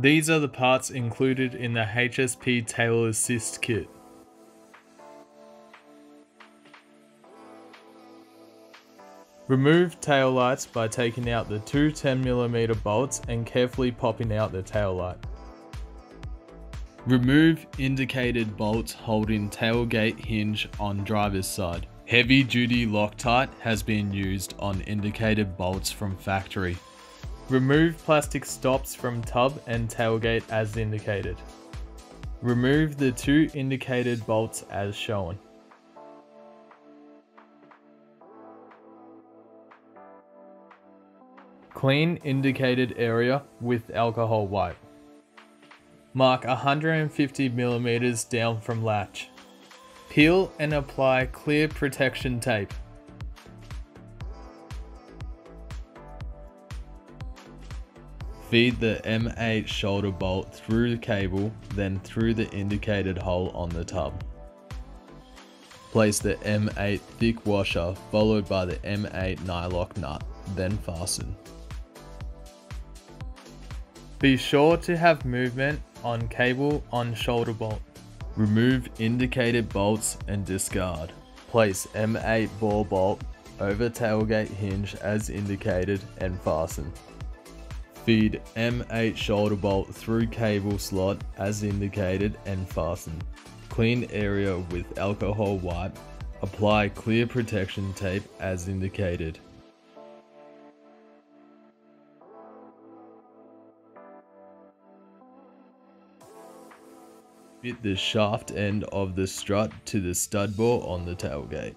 These are the parts included in the HSP Tail Assist kit. Remove tail lights by taking out the two 10mm bolts and carefully popping out the tail light. Remove indicated bolts holding tailgate hinge on driver's side. Heavy duty Loctite has been used on indicated bolts from factory. Remove plastic stops from tub and tailgate as indicated. Remove the two indicated bolts as shown. Clean indicated area with alcohol wipe. Mark 150 millimeters down from latch. Peel and apply clear protection tape. Feed the M8 shoulder bolt through the cable, then through the indicated hole on the tub. Place the M8 thick washer followed by the M8 nylock nut, then fasten. Be sure to have movement on cable on shoulder bolt. Remove indicated bolts and discard. Place M8 ball bolt over tailgate hinge as indicated and fasten. Feed M8 shoulder bolt through cable slot as indicated and fasten. Clean area with alcohol wipe. Apply clear protection tape as indicated. Fit the shaft end of the strut to the stud bore on the tailgate.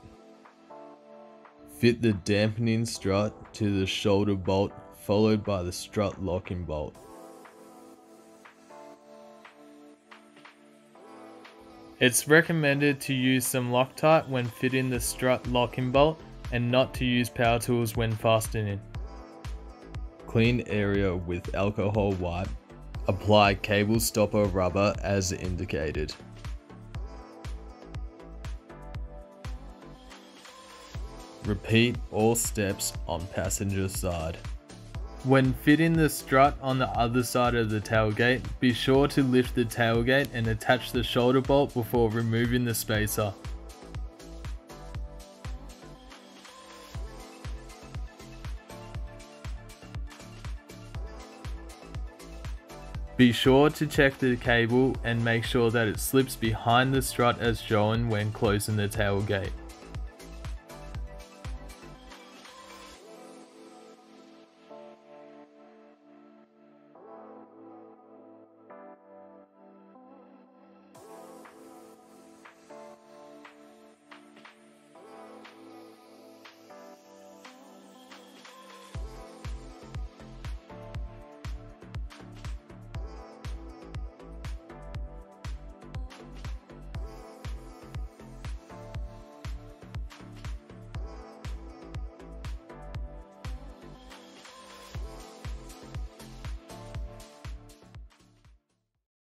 Fit the dampening strut to the shoulder bolt followed by the strut locking bolt. It's recommended to use some Loctite when fitting the strut locking bolt and not to use power tools when fastening. Clean area with alcohol wipe Apply cable stopper rubber as indicated. Repeat all steps on passenger side. When fitting the strut on the other side of the tailgate, be sure to lift the tailgate and attach the shoulder bolt before removing the spacer. Be sure to check the cable and make sure that it slips behind the strut as shown when closing the tailgate.